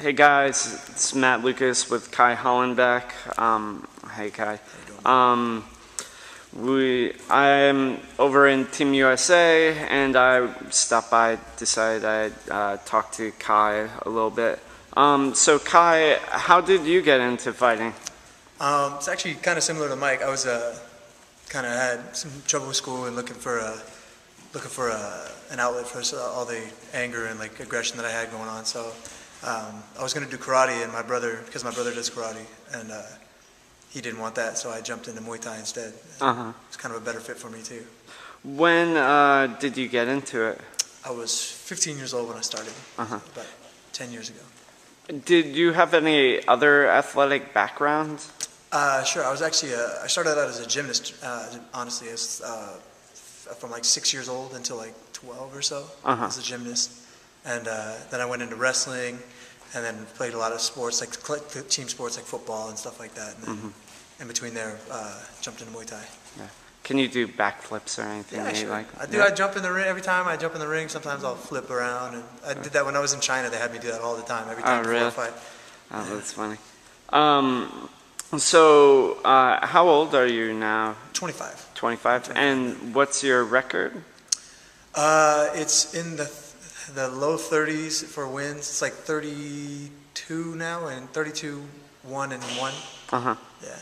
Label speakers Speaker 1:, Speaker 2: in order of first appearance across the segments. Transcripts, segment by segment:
Speaker 1: Hey guys, it's Matt Lucas with Ky Hollenbeck. Um, hey Ky. Um, we, I'm over in Team USA and I stopped by, decided I'd uh, talk to Ky a little bit. Um, so Ky, how did you get into fighting?
Speaker 2: Um, it's actually kind of similar to Mike. I was uh, kind of had some trouble with school and looking for a looking for a, an outlet for all the anger and like aggression that I had going on. So um, I was going to do karate, and my brother, because my brother does karate, and uh, he didn't want that, so I jumped into Muay Thai instead.
Speaker 1: Uh-huh.
Speaker 2: It's kind of a better fit for me too.
Speaker 1: When uh, did you get into it?
Speaker 2: I was 15 years old when I started,
Speaker 1: Uh-huh.
Speaker 2: about 10 years ago.
Speaker 1: Did you have any other athletic background?
Speaker 2: Uh, sure. I was actually uh, I started out as a gymnast. Uh, honestly, as uh, from like six years old until like 12 or so
Speaker 1: Uh-huh.
Speaker 2: as a gymnast, and uh, then I went into wrestling, and then played a lot of sports like team sports like football and stuff like that. And then
Speaker 1: Mm-hmm.
Speaker 2: in between there, uh, jumped into Muay Thai. Yeah.
Speaker 1: Can you do backflips or anything?
Speaker 2: Yeah, sure.
Speaker 1: like?
Speaker 2: I do.
Speaker 1: Yeah.
Speaker 2: I jump in the ring every time I jump in the ring. Sometimes I'll flip around, and I did that when I was in China. They had me do that all the time, every
Speaker 1: Oh,
Speaker 2: time before
Speaker 1: really?
Speaker 2: a fight.
Speaker 1: Oh, that's funny. Um, so, uh, how old are you now?
Speaker 2: 25.
Speaker 1: 25. And what's your record?
Speaker 2: Uh, it's in the the low 30s for wins. It's like 32 now and 32 one and one.
Speaker 1: Uh huh.
Speaker 2: Yeah,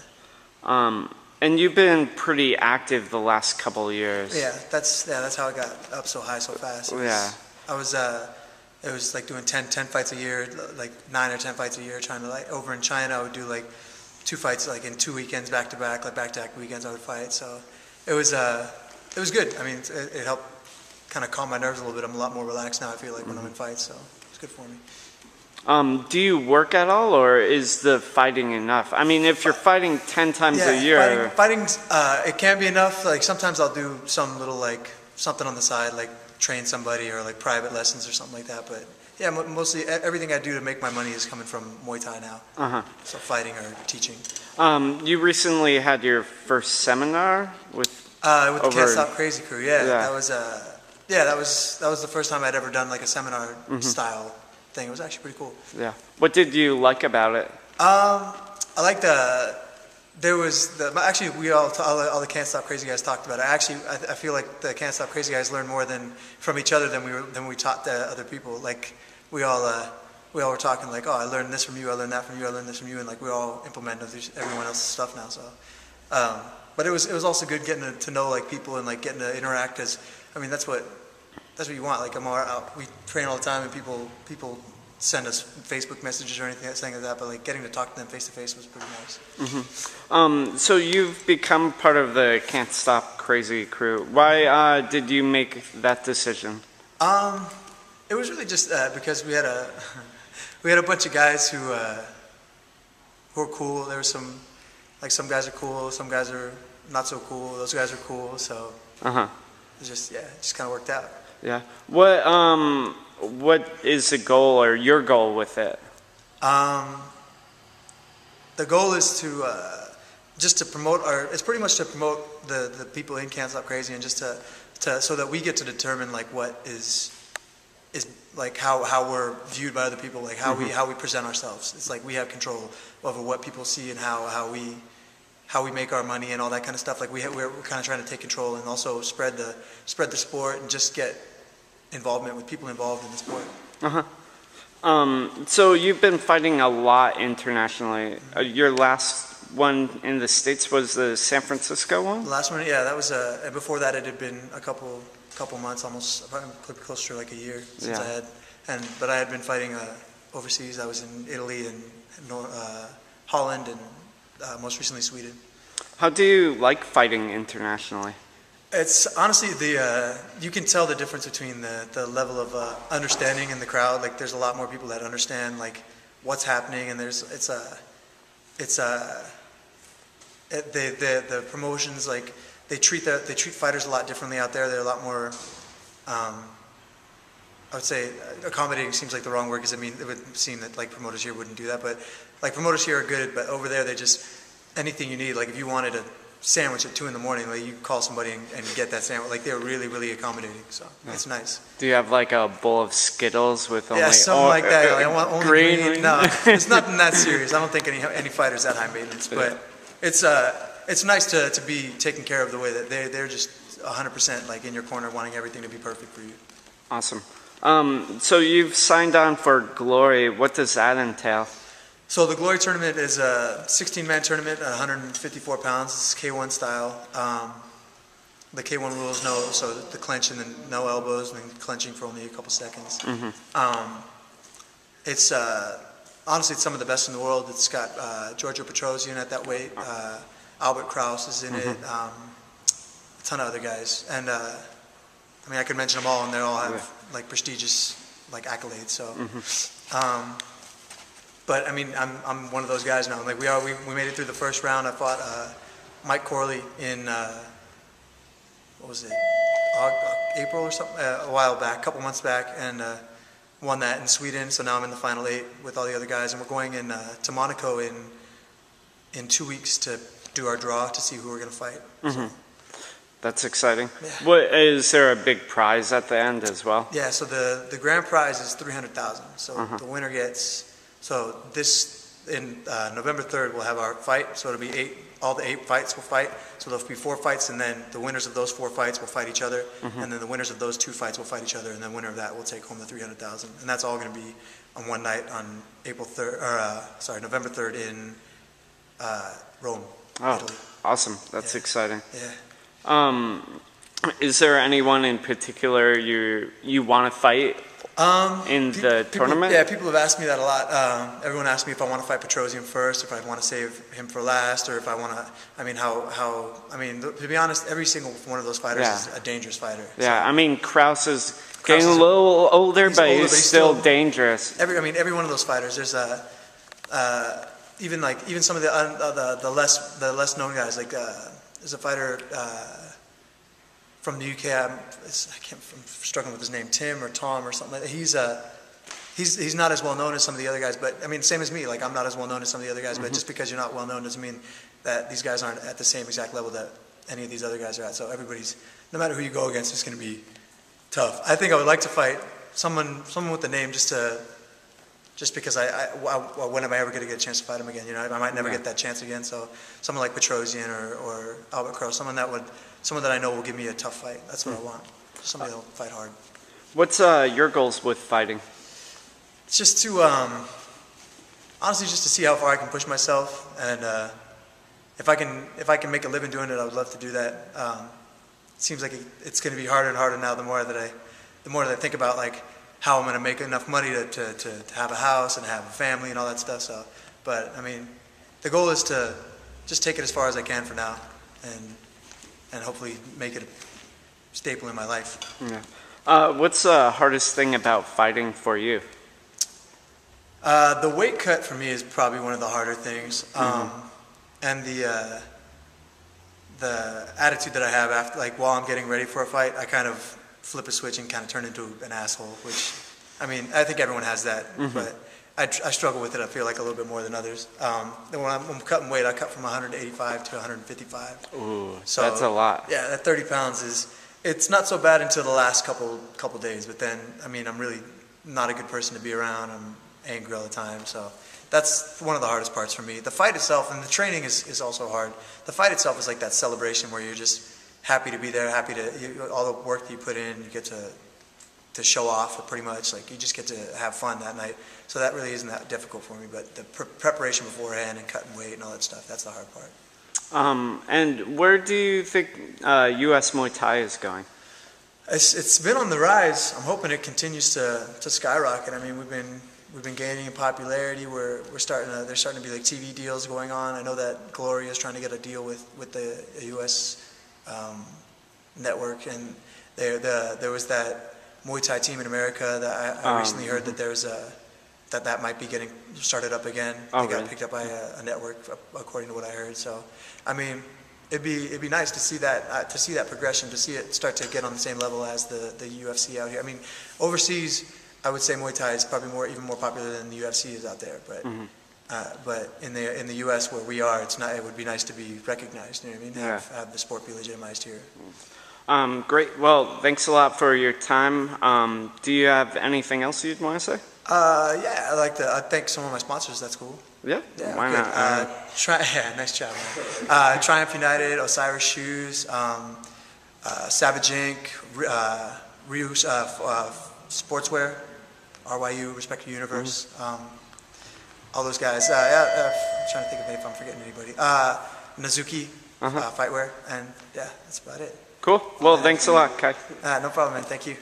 Speaker 1: Um, and you've been pretty active the last couple of years.
Speaker 2: yeah. That's yeah. That's how I got up so high so fast. Was-
Speaker 1: Yeah.
Speaker 2: I was uh, it was like doing 10, 10 fights a year, like nine or 10 fights a year. Trying to like over in China, I would do like two fights like in two weekends back to back, like back to back weekends. I would fight. So it was uh, it was good. I mean, it, it helped kind of calm my nerves a little bit. I'm a lot more relaxed now. I feel like when I'm in fights, so it's good for me.
Speaker 1: Um, do you work at all, or is the fighting enough? I mean, if you're fighting 10 times a year.
Speaker 2: Fighting, fighting's, uh, it can be enough. Like sometimes I'll do some little like something on the side, like train somebody or like private lessons or something like that. But yeah, mo- mostly everything I do to make my money is coming from Muay Thai now.
Speaker 1: Uh huh.
Speaker 2: So fighting or teaching.
Speaker 1: Um, you recently had your first seminar with.
Speaker 2: Uh, with the Can't Stop Crazy Crew, yeah,
Speaker 1: Yeah.
Speaker 2: that was uh, yeah, that was that was the first time I'd ever done like a seminar
Speaker 1: Mm-hmm.
Speaker 2: style thing. It was actually pretty cool.
Speaker 1: Yeah. What did you like about it?
Speaker 2: Um, I like the. There was the actually we all all the, all the can't stop crazy guys talked about it. Actually, I, I feel like the can't stop crazy guys learned more than from each other than we were than we taught the other people. Like we all uh, we all were talking like, oh, I learned this from you, I learned that from you, I learned this from you, and like we all implement everyone else's stuff now. So, um, but it was it was also good getting to, to know like people and like getting to interact. As I mean, that's what that's what you want. Like I'm all, out, we train all the time, and people people send us Facebook messages or anything saying like that. But like getting to talk to them face to face was pretty nice.
Speaker 1: Um, so you've become part of the Can't Stop Crazy crew. Why uh, did you make that decision?
Speaker 2: Um, it was really just uh, because we had a we had a bunch of guys who uh, who were cool. There were some like some guys are cool, some guys are not so cool. Those guys are cool, so
Speaker 1: Uh huh.
Speaker 2: It just yeah, it just kind of worked out.
Speaker 1: Yeah. What um what is the goal or your goal with it?
Speaker 2: Um, the goal is to uh, just to promote our. It's pretty much to promote the, the people in Can't Stop Crazy and just to, to so that we get to determine like what is is like how, how we're viewed by other people, like how we how we present ourselves. It's like we have control over what people see and how, how we how we make our money and all that kind of stuff. Like we we're, we're kind of trying to take control and also spread the spread the sport and just get involvement with people involved in the sport.
Speaker 1: Uh Um, so you've been fighting a lot internationally. Uh, your last one in the states was the San Francisco one.
Speaker 2: The last one, yeah, that was. Uh, and before that, it had been a couple couple months, almost probably closer to like a year since
Speaker 1: Yeah.
Speaker 2: I had. And but I had been fighting uh, overseas. I was in Italy and uh, Holland and uh, most recently Sweden.
Speaker 1: How do you like fighting internationally?
Speaker 2: It's honestly the uh, you can tell the difference between the, the level of uh, understanding in the crowd. Like there's a lot more people that understand like what's happening, and there's it's a it's a it, the the the promotions like they treat the they treat fighters a lot differently out there. They're a lot more. Um, I would say accommodating seems like the wrong word because I mean it would seem that like promoters here wouldn't do that, but like promoters here are good, but over there they just anything you need. Like if you wanted a sandwich at two in the morning, like you call somebody and, and get that sandwich. Like they're really, really accommodating. So it's nice.
Speaker 1: Do you have like a bowl of Skittles with only
Speaker 2: Yeah, something
Speaker 1: or-
Speaker 2: like that.
Speaker 1: uh,
Speaker 2: Like, I want only
Speaker 1: green?
Speaker 2: green. No, it's nothing that serious. I don't think any any fighters that high maintenance, but it's uh it's nice to, to be taken care of the way that they they're just 100% like in your corner, wanting everything to be perfect for you.
Speaker 1: Awesome. Um, so you've signed on for Glory. What does that entail?
Speaker 2: So the Glory tournament is a 16-man tournament at 154 pounds. It's K1 style. Um, the K1 rules no, so the clench and then no elbows, and then clenching for only a couple seconds. Um, it's uh, honestly it's some of the best in the world. It's got uh, Giorgio Petrosyan at that weight. Uh, Albert Kraus is in it. Um, a ton of other guys, and uh, I mean I could mention them all, and they all have like prestigious like accolades. So. Um, but I mean, I'm, I'm one of those guys now. Like we are, we, we made it through the first round. I fought uh, Mike Corley in uh, what was it, Aug- April or something, uh, a while back, a couple months back, and uh, won that in Sweden. So now I'm in the final eight with all the other guys, and we're going in uh, to Monaco in in two weeks to do our draw to see who we're going to fight. So,
Speaker 1: That's exciting.
Speaker 2: Yeah.
Speaker 1: What is there a big prize at the end as well?
Speaker 2: yeah. So the the grand prize is three hundred thousand. So
Speaker 1: Uh-huh.
Speaker 2: the winner gets. So this in uh, November third we'll have our fight. So it'll be eight. All the eight fights will fight. So there'll be four fights, and then the winners of those four fights will fight each other,
Speaker 1: Mm-hmm.
Speaker 2: and then the winners of those two fights will fight each other, and the winner of that will take home the three hundred thousand. And that's all going to be on one night on April third, or uh, sorry, November third in uh, Rome,
Speaker 1: Oh,
Speaker 2: Italy.
Speaker 1: awesome. That's
Speaker 2: Yeah.
Speaker 1: exciting.
Speaker 2: Yeah.
Speaker 1: Um, is there anyone in particular you you want to fight?
Speaker 2: Um,
Speaker 1: In
Speaker 2: pe-
Speaker 1: the
Speaker 2: people-
Speaker 1: tournament?
Speaker 2: Yeah, people have asked me that a lot. Um, everyone asks me if I want to fight Petrosyan first, if I want to save him for last, or if I want to. I mean, how how? I mean, th- to be honest, every single one of those fighters
Speaker 1: Yeah.
Speaker 2: is a dangerous fighter.
Speaker 1: Yeah, I mean Kraus is
Speaker 2: Kraus
Speaker 1: getting
Speaker 2: is
Speaker 1: a
Speaker 2: a-
Speaker 1: little older,
Speaker 2: he's
Speaker 1: but
Speaker 2: older,
Speaker 1: he's
Speaker 2: but he's
Speaker 1: still,
Speaker 2: still-
Speaker 1: dangerous.
Speaker 2: Every, I mean, every one of those fighters. There's a, uh, even like even some of the uh, the the less the less known guys. Like uh, there's a fighter uh, from the UK. I'm, it's, I can't. I'm struggling with his name, Tim or Tom or something. Like that. He's a he's he's not as well known as some of the other guys. But I mean, same as me. Like I'm not as well known as some of the other guys. But mm-hmm. just because you're not well known doesn't mean that these guys aren't at the same exact level that any of these other guys are at. So everybody's, no matter who you go against, it's going to be tough. I think I would like to fight someone someone with the name just to just because I, I when am I ever going to get a chance to fight him again? You know, I might never
Speaker 1: Yeah.
Speaker 2: get that chance again. So someone like Petrosyan or, or Albert Kraus, someone that would, someone that I know will give me a tough fight. That's what I want. Somebody that'll fight hard.
Speaker 1: What's uh, your goals with fighting?
Speaker 2: It's just to, um, honestly, just to see how far I can push myself, and uh, if I can, if I can make a living doing it, I would love to do that. Um, it seems like it, it's going to be harder and harder now. The more that I, the more that I think about like how I'm going to make enough money to, to, to, to have a house and have a family and all that stuff. So, but I mean, the goal is to just take it as far as I can for now, and and hopefully make it a staple in my life.
Speaker 1: Yeah. Uh, what's the hardest thing about fighting for you?
Speaker 2: Uh, the weight cut for me is probably one of the harder things, um, and the uh, the attitude that I have after, like while I'm getting ready for a fight, I kind of flip a switch and kind of turn into an asshole. Which, I mean, I think everyone has that, but I, I struggle with it. I feel like a little bit more than others. Um, when I'm, I'm cutting weight, I cut from 185 to 155.
Speaker 1: Ooh,
Speaker 2: So-
Speaker 1: that's a lot.
Speaker 2: Yeah, that 30 pounds is, it's not so bad until the last couple couple days, but then, I mean, I'm really not a good person to be around. I'm angry all the time, so that's one of the hardest parts for me. The fight itself and the training is, is also hard. The fight itself is like that celebration where you're just happy to be there, happy to, you, all the work that you put in, you get to to show off pretty much. Like you just get to have fun that night. So that really isn't that difficult for me. But the pre- preparation beforehand and cutting weight and all that stuff, that's the hard part.
Speaker 1: Um, and where do you think uh, U.S. Muay Thai is going?
Speaker 2: It's, it's been on the rise. I'm hoping it continues to, to skyrocket. I mean, we've been we've been gaining in popularity. We're we're starting to there's starting to be like TV deals going on. I know that Glory is trying to get a deal with with the U.S. Um, network, and there the there was that Muay Thai team in America that I, I
Speaker 1: Um,
Speaker 2: recently heard that there's a that that might be getting started up again.
Speaker 1: Oh,
Speaker 2: they got
Speaker 1: really?
Speaker 2: picked up by a, a network, according to what I heard. So, I mean, it'd be it'd be nice to see that uh, to see that progression, to see it start to get on the same level as the, the UFC out here. I mean, overseas, I would say Muay Thai is probably more even more popular than the UFC is out there. But Uh, but in the in the U.S. where we are, it's not. It would be nice to be recognized. You know what I mean?
Speaker 1: Yeah.
Speaker 2: Have, have the sport be legitimized here.
Speaker 1: Um, great. Well, thanks a lot for your time. Um, do you have anything else you'd want to say?
Speaker 2: Uh, yeah, I like to uh, thank some of my sponsors. That's cool.
Speaker 1: Yeah.
Speaker 2: Yeah,
Speaker 1: Why
Speaker 2: good.
Speaker 1: not?
Speaker 2: Uh, try, yeah, nice job. Uh, Triumph United, Osiris Shoes, um, uh, Savage Inc., uh, Ryu uh, uh, Sportswear, RYU, Respect Universe, um, all those guys. Uh, yeah, uh, I'm trying to think of if I'm forgetting anybody. Uh, Nazuki
Speaker 1: Uh-huh.
Speaker 2: uh, Fightwear, and yeah, that's about it.
Speaker 1: cool. Well, thanks a lot, Ky.
Speaker 2: Uh, no problem, man. Thank you.